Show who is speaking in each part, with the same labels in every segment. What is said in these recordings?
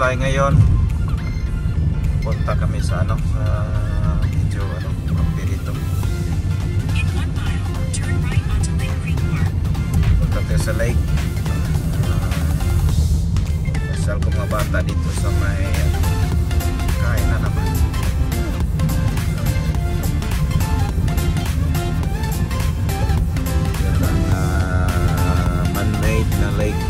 Speaker 1: July ngayon punta kami sa ano sa medyo ano Pampirito punta tayo sa lake uh, ah, asal ko mga bata dito sa may kain na naman Ang, uh, man-made na lake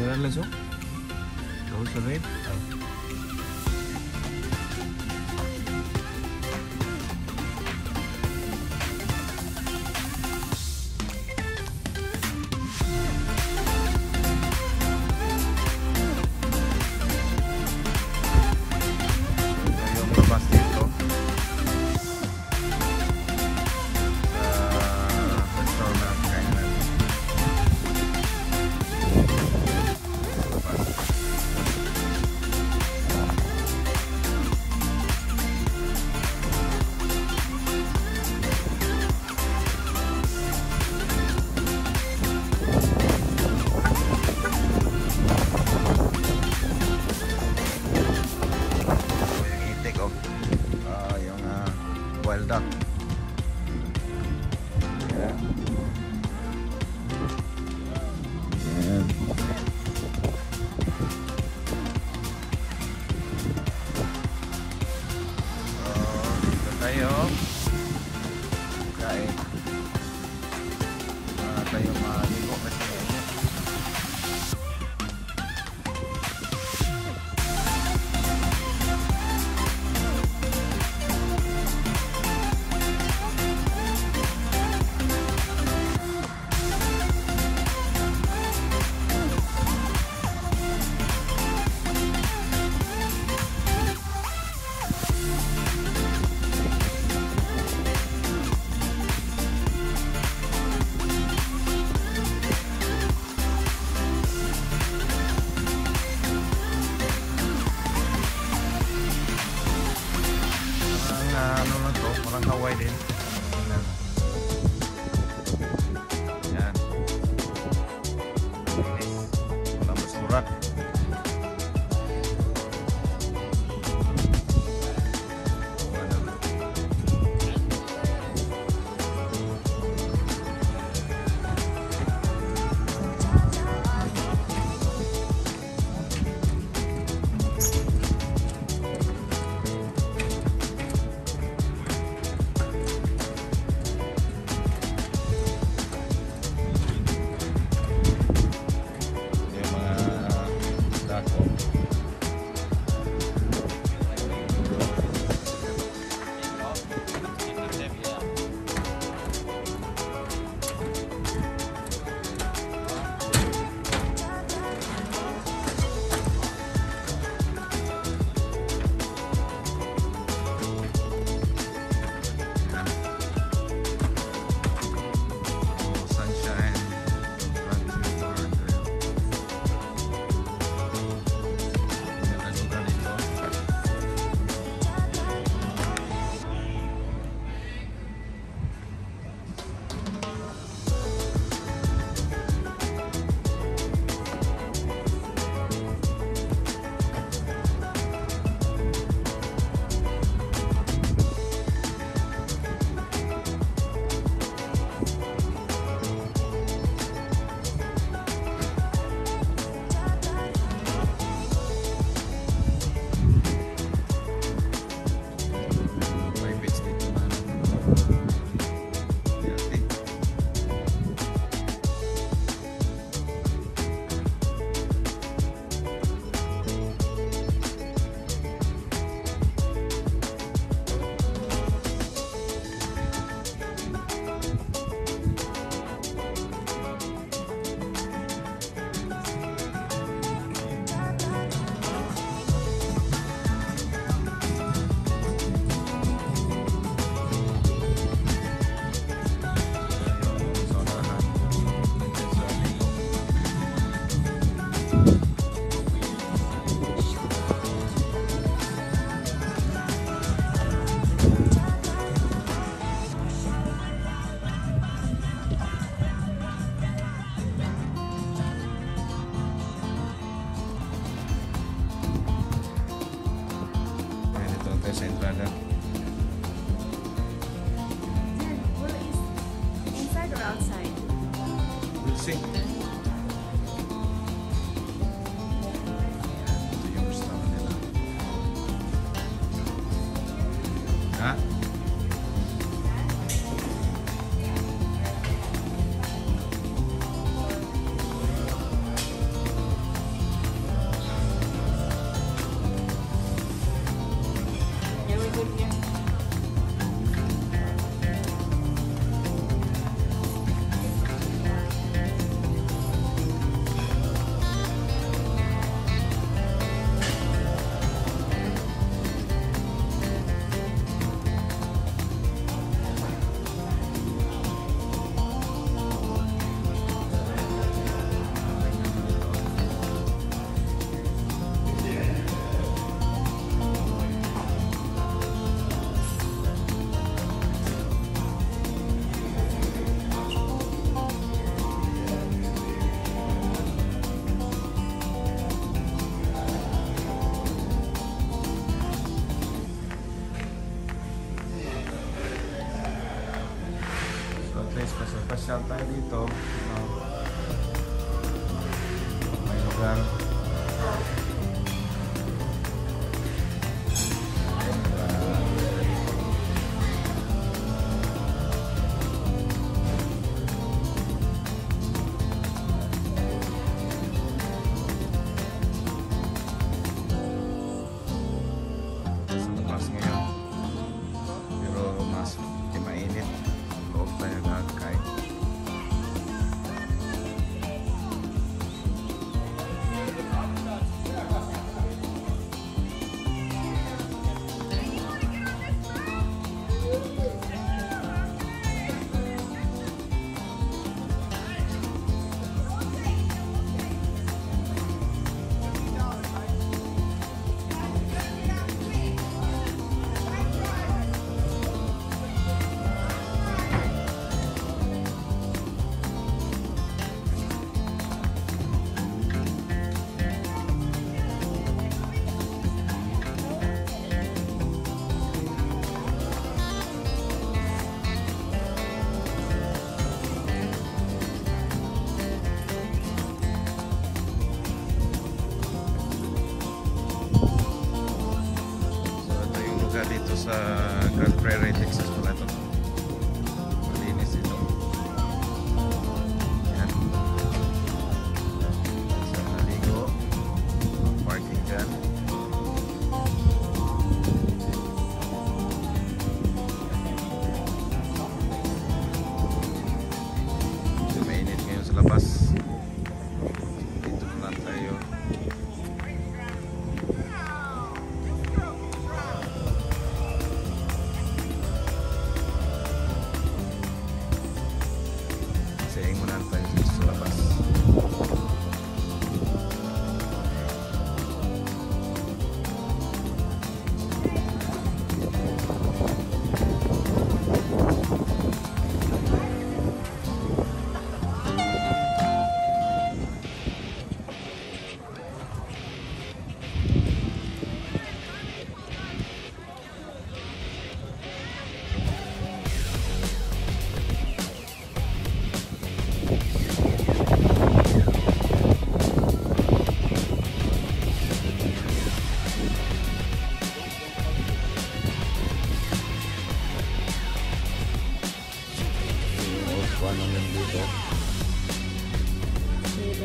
Speaker 1: Llevarle eso. Lo uso bien.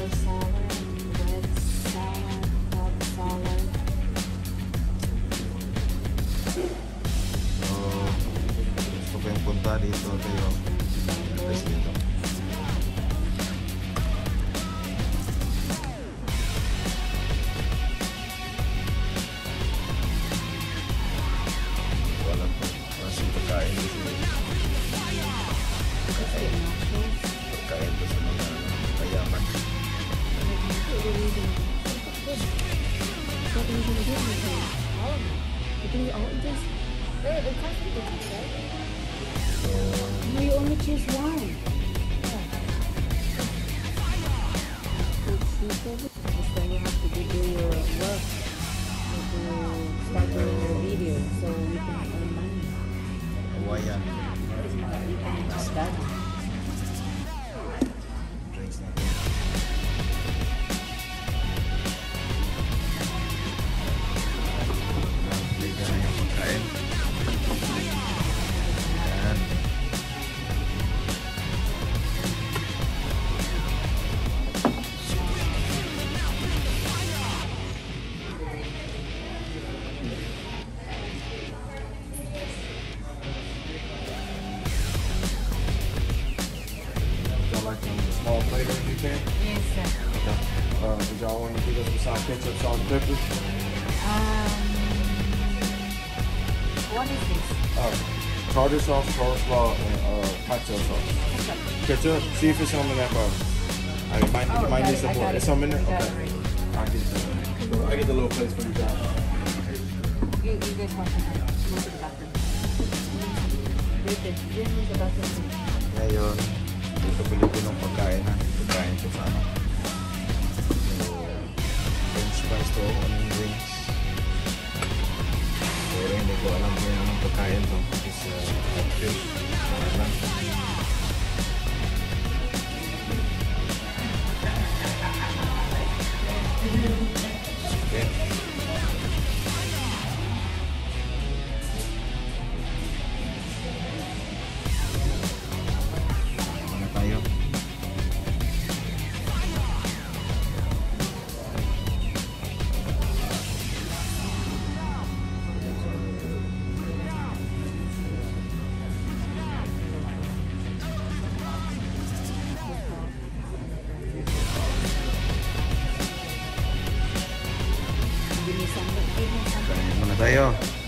Speaker 1: potato salad, red salad, Oh, gusto ko yung punta dito, Teo. Tapos dito. Wala What are you gonna do with All of them. You're gonna be all of this? right?
Speaker 2: No, you only choose one. That's when you have to do your work to start doing your video so we can earn money.
Speaker 1: Why?
Speaker 3: Yeah. Uh, you can start. ketchup, salt, pepper?
Speaker 2: Um, what is this?
Speaker 3: Uh, tartar sauce, coleslaw, and uh, sauce.
Speaker 2: Ketchup.
Speaker 3: Ketchup? See if it's some in uh, I might,
Speaker 2: oh,
Speaker 3: might need some more. It's some there? Okay. I get, the, I get the little place for you guys.
Speaker 2: You, you guys watch the Go to the bathroom.
Speaker 1: Ngayon, dito bili ko ng pagkain na. Pagkain ko nagpasto ako ng drinks. Pero hindi ko alam kung anong pagkain to. Is uh, hot drink. Parang Yeah.